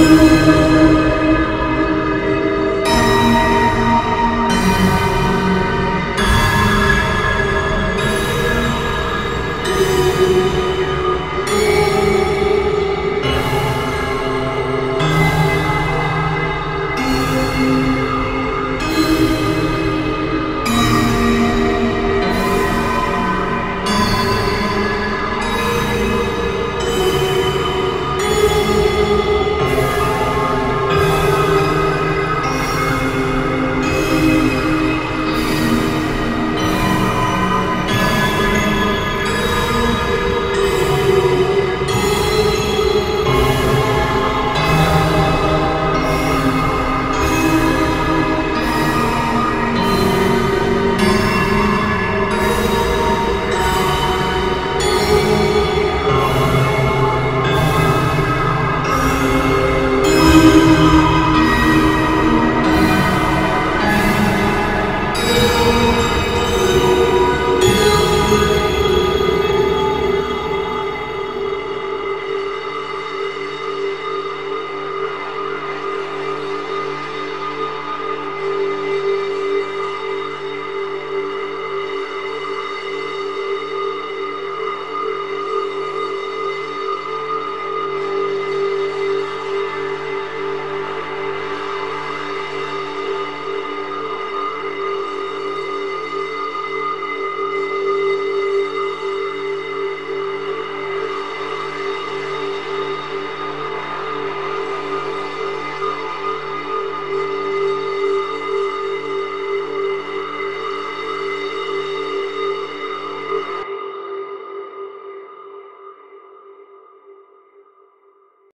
you.